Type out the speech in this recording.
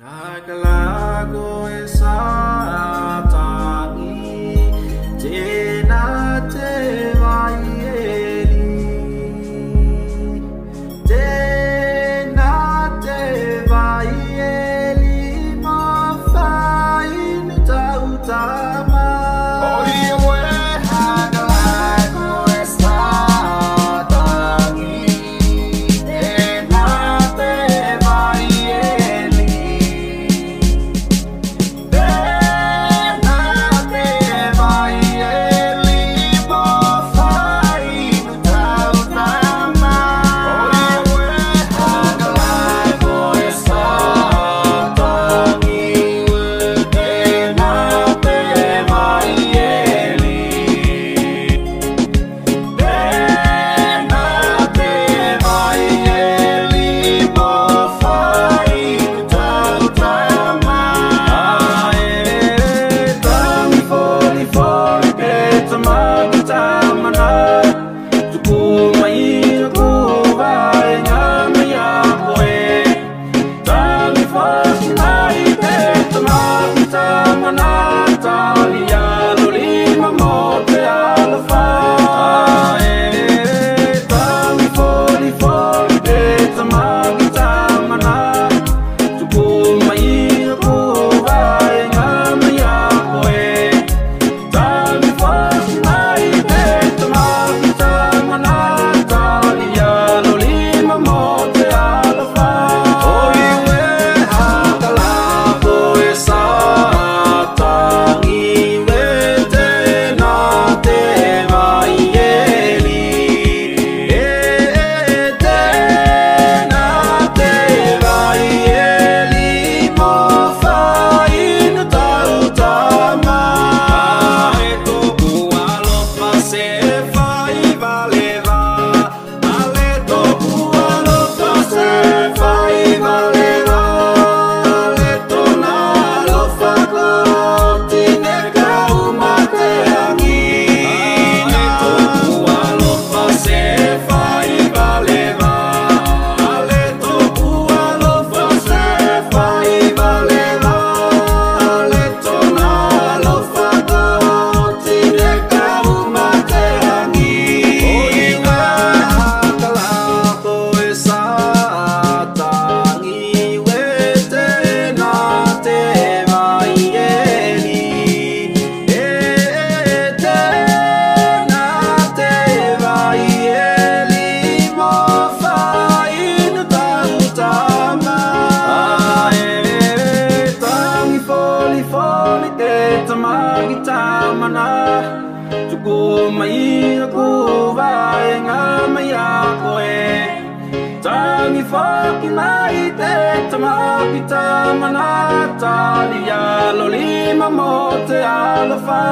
Nakalago eh. mana tuku mai ako vai nga mai ako e Tangi whaki mai te tamapita mana Tali alo lima mo te alofa